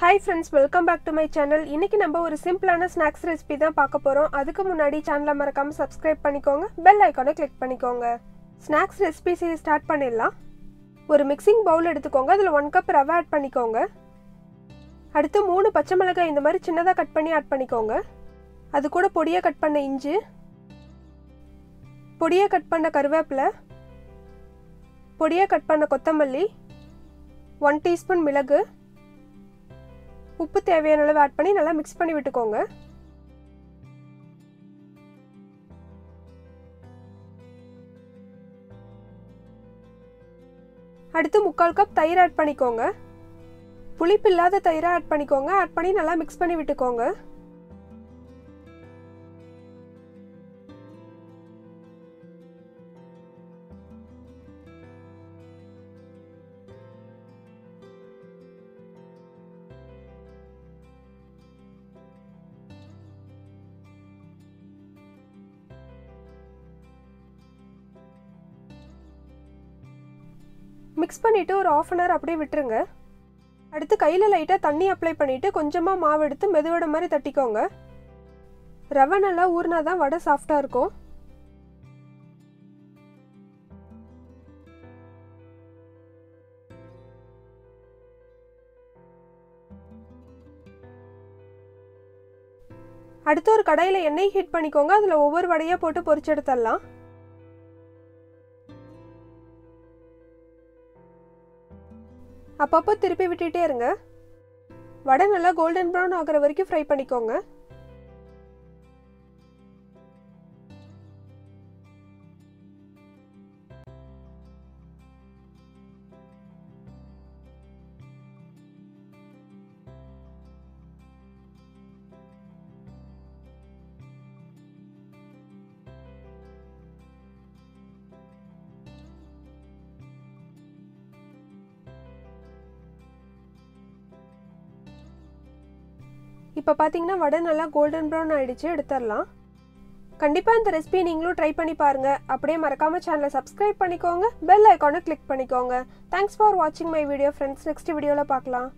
Hi friends welcome back to my channel இன்னைக்கு நம்ம ஒரு சிம்பிளான ஸ்நாக்ஸ் ரெசிபி தான் பார்க்க போகிறோம் அதுக்கு முன்னாடி சேனலை மறக்காமல் சப்ஸ்கிரைப் பண்ணிக்கோங்க. பெல் ஐக்கானை கிளிக் பண்ணிக்கோங்க. ஸ்நாக்ஸ் ரெசிபி செய்ய ஸ்டார்ட் பண்ணிடலாம். ஒரு மிக்சிங் பவுல் எடுத்துக்கோங்க. அதில் ஒன் கப் ரவை ஆட் பண்ணிக்கோங்க. அடுத்து மூணு பச்சை மிளகாய் இந்த மாதிரி சின்னதாக கட் பண்ணி ஆட் பண்ணிக்கோங்க. அது கூட பொடியாக கட் பண்ண இஞ்சி. பொடியாக கட் பண்ண கருவேப்பிலை. பொடியாக கட் பண்ண கொத்தமல்லி. ஒன் டீஸ்பூன் மிளகு. உப்பு தேவையான அளவு ஆட் பண்ணி நல்லா மிக்ஸ் பண்ணி விட்டுக்கோங்க. அடுத்து முக்கால் கப் தயிர் ஆட் பண்ணிக்கோங்க. புளிப்பு இல்லாத தயிரை ஆட் பண்ணிக்கோங்க. ஆட் பண்ணி நல்லா மிக்ஸ் பண்ணி விட்டுக்கோங்க. மிக்ஸ் பண்ணிவிட்டு ஒரு ஆஃப் அன் ஹவர் அப்படியே விட்டுருங்க. அடுத்து கையில் லைட்டாக தண்ணி அப்ளை பண்ணிவிட்டு கொஞ்சமாக மாவு எடுத்து மெதுவடை மாதிரி தட்டிக்கோங்க. ரவை நல்லா ஊறினா தான் வடை சாஃப்டாக இருக்கும். அடுத்து ஒரு கடையில் எண்ணெய் ஹீட் பண்ணிக்கோங்க. அதில் ஒவ்வொரு வடையாக போட்டு பொரிச்சு அப்பப்போ திருப்பி விட்டுட்டே இருங்க. வடை நல்லா கோல்டன் ப்ரௌன் ஆகிற வரைக்கும் ஃப்ரை பண்ணிக்கோங்க. இப்போ பார்த்தீங்கன்னா வடை நல்லா கோல்டன் ப்ரௌன் ஆகிடுச்சு எடுத்துடலாம். கண்டிப்பாக இந்த ரெசிபி நீங்களும் ட்ரை பண்ணி பாருங்கள் அப்படியே மறக்காமல் சேனலை சப்ஸ்கிரைப் பண்ணிக்கோங்க பெல் ஐக்கானை கிளிக் பண்ணிக்கோங்க. தேங்க்ஸ் ஃபார் வாட்சிங் மை வீடியோ ஃப்ரெண்ட்ஸ் நெக்ஸ்ட் வீடியோவில் பார்க்கலாம்